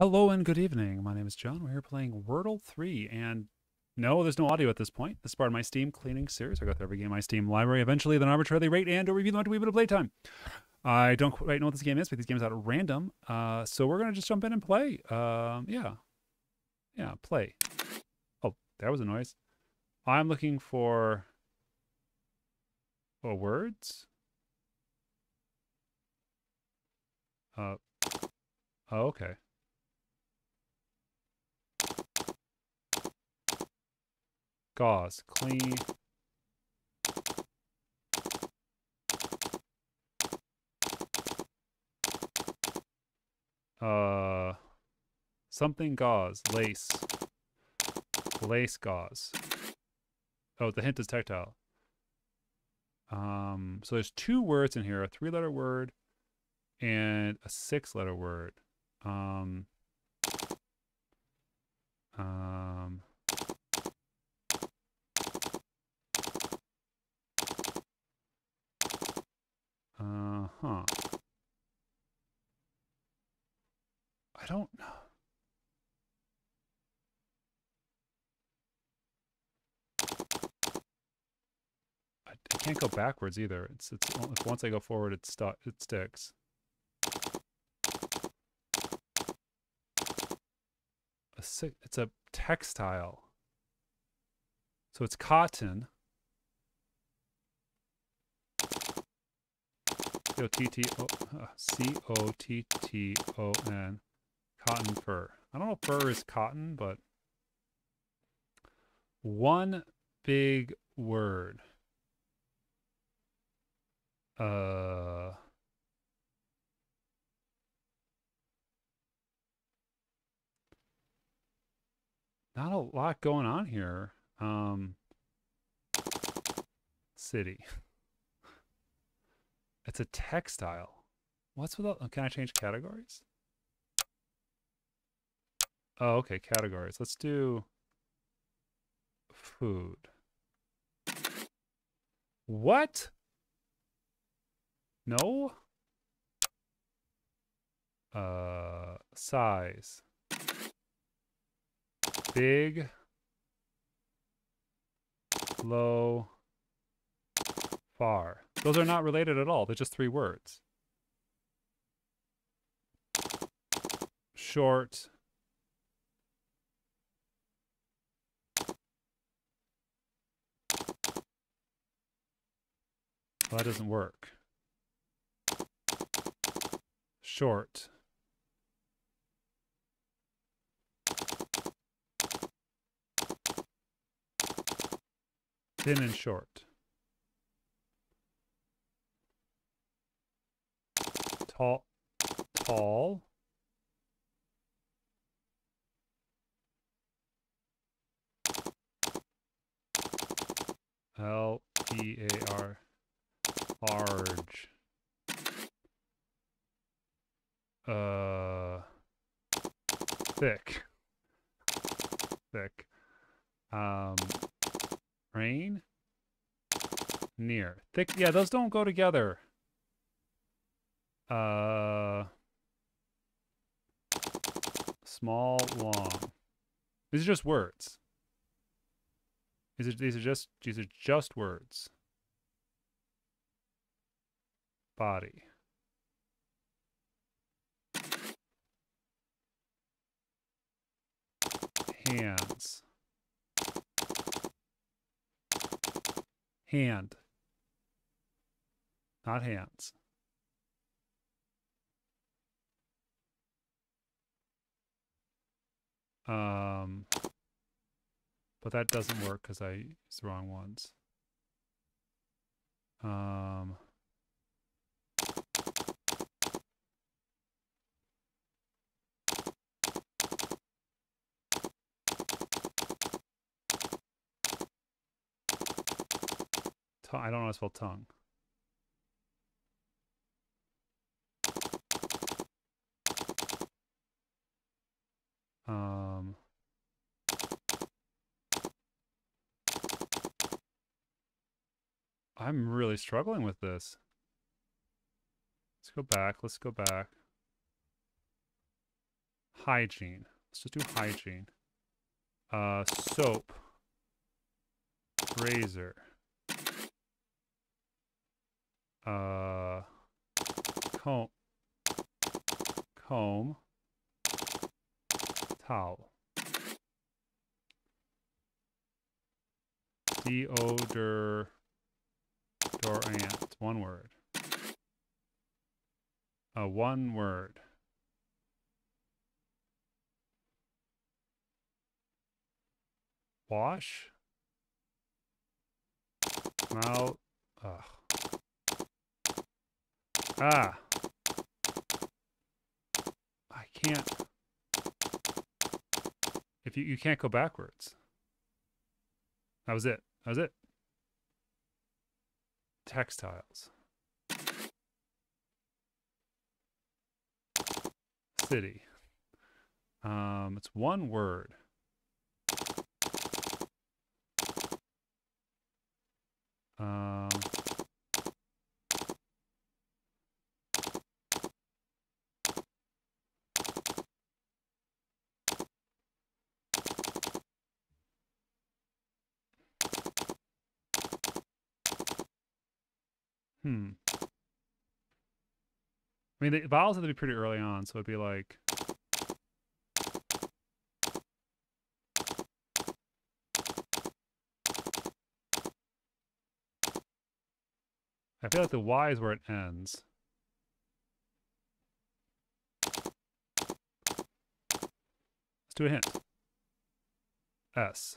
Hello and good evening. My name is Jon. We're here playing Wordle 3, and no, there's no audio at this point. This is part of my Steam cleaning series. I go through every game in my Steam library, eventually then arbitrarily rate and or review them after a wee bit of playtime. I don't quite know what this game is, but these games out at random. Uh, so we're gonna just jump in and play. Um, yeah, yeah, play. Oh, that was a noise. I'm looking for oh, words. Uh, oh, okay. Gauze, clean. Uh, something gauze, lace, lace gauze. Oh, the hint is tactile. Um, so there's two words in here, a three-letter word and a six-letter word. Um, um, Uh huh. I don't know. I, I can't go backwards either. It's it's if once I go forward, it it sticks. A it's a textile. So it's cotton. C O T T O uh, C O T T O N cotton fur. I don't know if fur is cotton, but one big word. Uh not a lot going on here. Um city. It's a textile. What's with all, can I change categories? Oh, okay, categories. Let's do food. What? No? Uh, size. Big. Low. Far. Those are not related at all. They're just three words. Short. Well, that doesn't work. Short. Thin and short. tall, tall. L E A R, large. Uh, thick, thick. Um, rain, near, thick. Yeah, those don't go together. Uh, small, long. These are just words. These are these are just these are just words. Body. Hands. Hand. Not hands. Um, but that doesn't work because I used the wrong ones. Um, I don't know how to spell tongue. Um, I'm really struggling with this. Let's go back. Let's go back. Hygiene. Let's just do hygiene. Uh, soap. Razor. Uh, comb. Comb. Towel. Deodor. Dorant. One word. Uh, one word. Wash. Mouth. Ugh. Ah. I can't. If you, you can't go backwards. That was it. That was it. Textiles. City. Um, it's one word. Um, hmm. I mean, the vowels have to be pretty early on, so it'd be like. I feel like the Y is where it ends. Let's do a hint. S.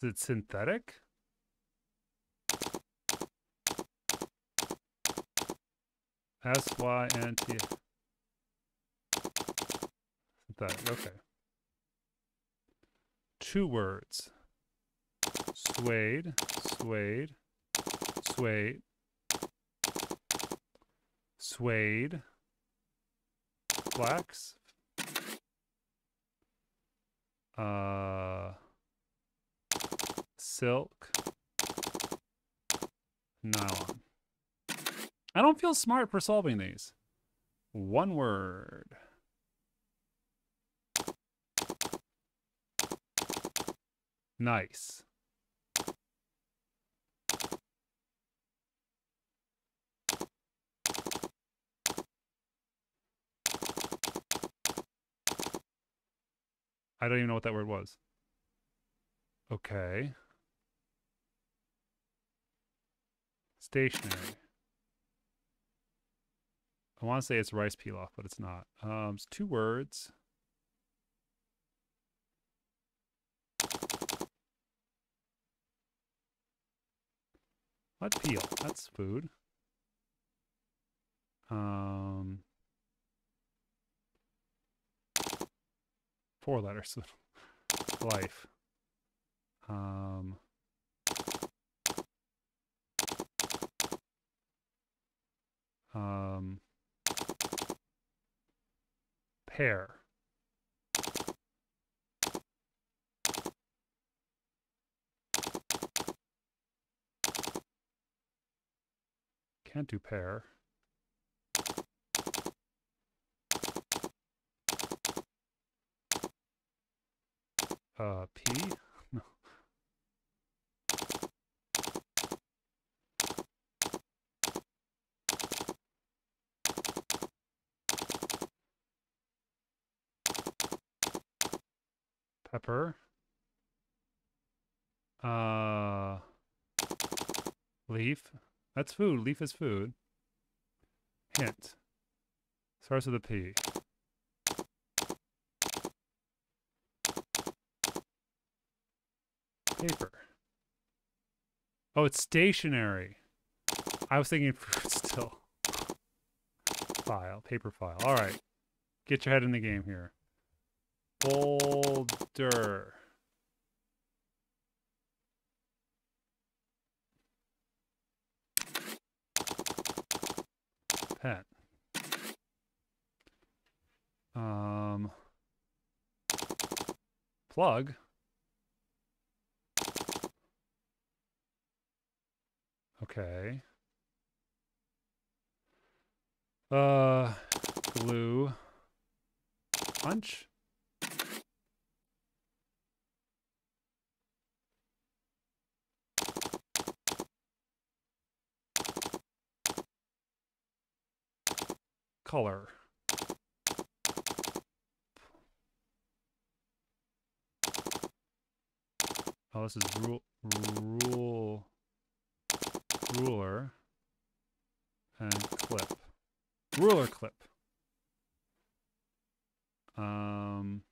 Is it synthetic? S Y N T. Synthetic. Okay. Two words. Suede, suede, suede, suede, flax, uh, silk, nylon. I don't feel smart for solving these. One word. Nice. I don't even know what that word was. Okay. Stationary. I want to say it's rice pilaf, but it's not. Um, it's two words. What peel? That's food. Um, four letters. Life. Um, um, pear. Can't do pair. Uh, P? No. Pepper. Uh, leaf. That's food. Leaf is food. Hint. Starts with a P. Paper. Oh, it's stationary. I was thinking fruit still. File. Paper file. All right. Get your head in the game here. Boulder. Pen. Um, plug. Okay. Uh, glue. Punch. Color. Oh, this is rule, rule, ruler, and clip. Ruler clip. Um,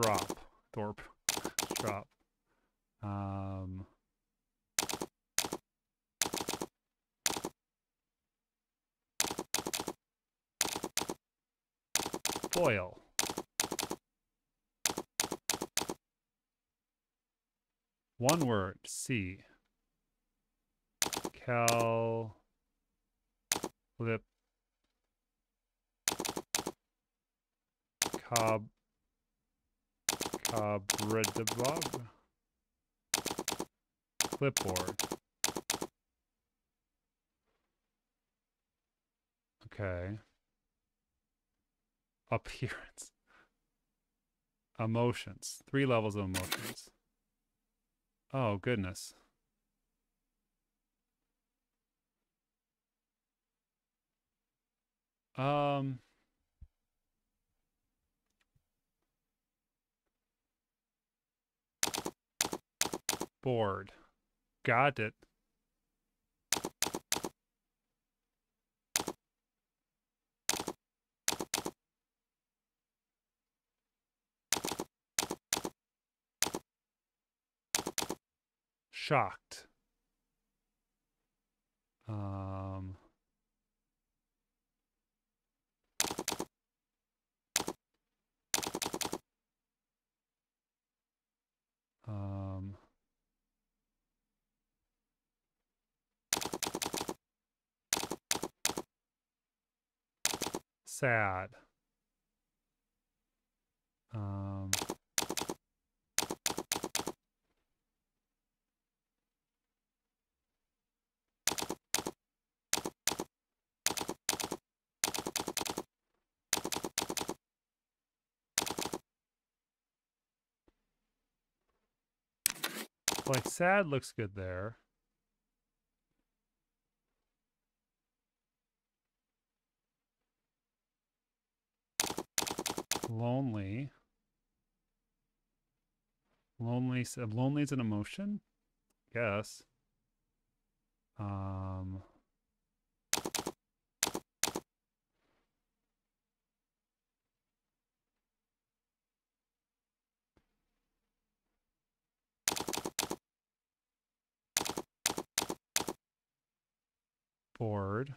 drop. Thorpe. Drop. Um, foil. One word, C. Cal lip cob cobredabog clipboard. Okay. Appearance. Emotions. Three levels of emotions. Oh, goodness. Um. Bored. Got it. Shocked. Um. Sad. Um. Like sad looks good there. Lonely. Lonely. Lonely is an emotion? Guess. Um. Board.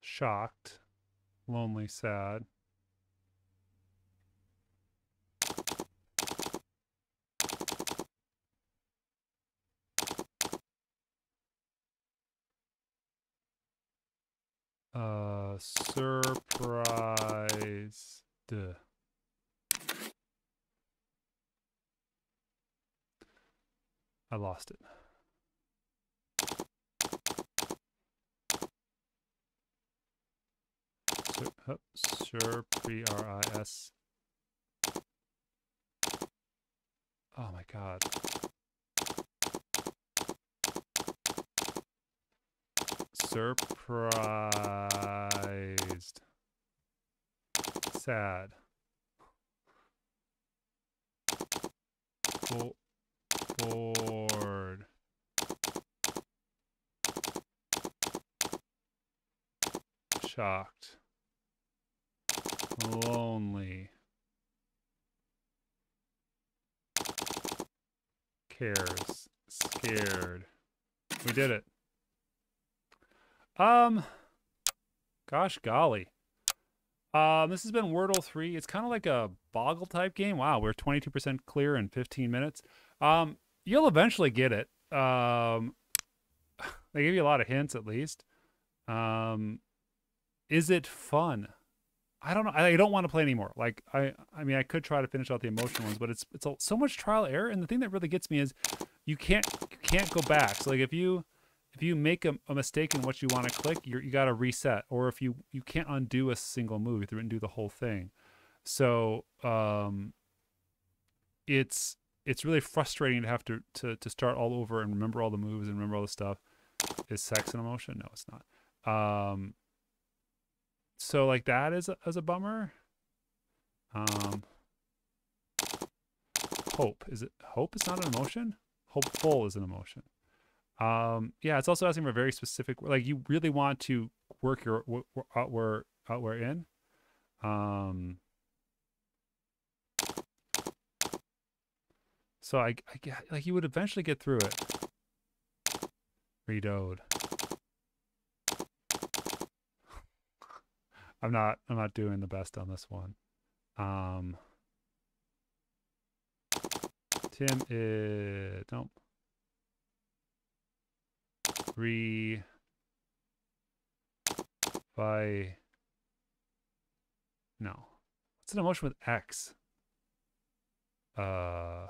Shocked, lonely, sad. Uh, surprised. I lost it. Sur, P-R-I-S. Oh my god. Surprised. Sad. Bo bored. Shocked lonely, cares, scared. We did it. Um, gosh golly. Um, this has been Wordle 3. It's kind of like a boggle type game. Wow, we're 22% clear in 15 minutes. Um, you'll eventually get it. Um, they give you a lot of hints at least. Um, is it fun? I don't know. I don't want to play anymore. Like I, I mean, I could try to finish out the emotional ones, but it's it's a, so much trial error. And the thing that really gets me is you can't you can't go back. So like if you if you make a, a mistake in what you want to click, you you got to reset. Or if you you can't undo a single move, you have to undo the whole thing. So um, it's it's really frustrating to have to, to to start all over and remember all the moves and remember all the stuff. Is sex an emotion? No, it's not. Um, so like that is a, is a bummer. Um, hope is it? Hope is not an emotion. Hopeful is an emotion. Um, yeah, it's also asking for a very specific. Like you really want to work your out where out where in. Um, so I, I get like you would eventually get through it. Redode. I'm not I'm not doing the best on this one. Um Tim is nope. Re by no. What's an emotion with X? Uh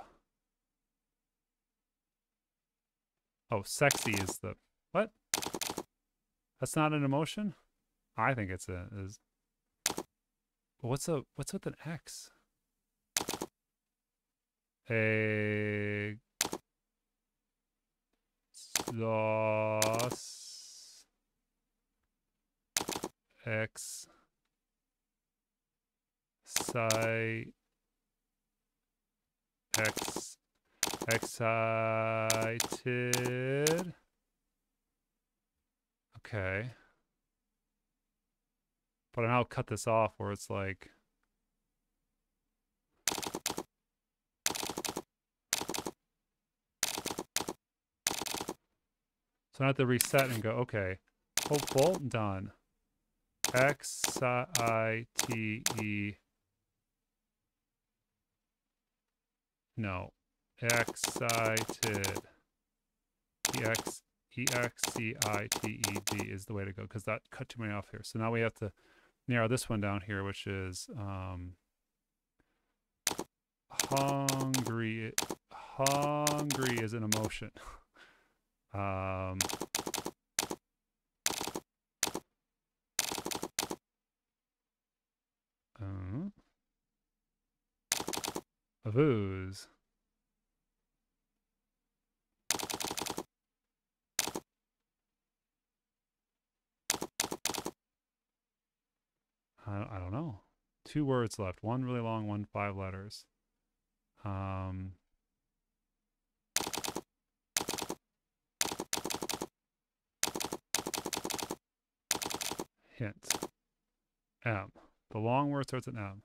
Oh, sexy is the what? That's not an emotion? I think it's a is. What's a what's with an X? A sauce X site X excited. Okay. But I now cut this off where it's like... So I have to reset and go, okay, hopeful, done. X-I-T-E. No. Excited. E-X E-X-C-I-T-E-D is the way to go because that cut too many off here. So now we have to narrow this one down here, which is um, hungry. Hungry is an emotion. um, uh, I, I don't know. Two words left. One really long, one five letters. Um, hint. M. The long word starts at M.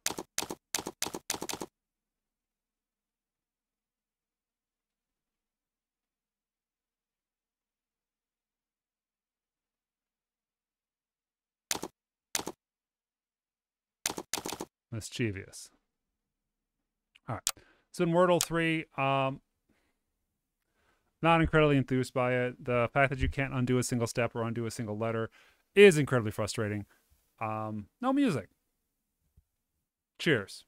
mischievous. All right. So in Wordle 3, um, not incredibly enthused by it. The fact that you can't undo a single step or undo a single letter is incredibly frustrating. Um, no music. Cheers.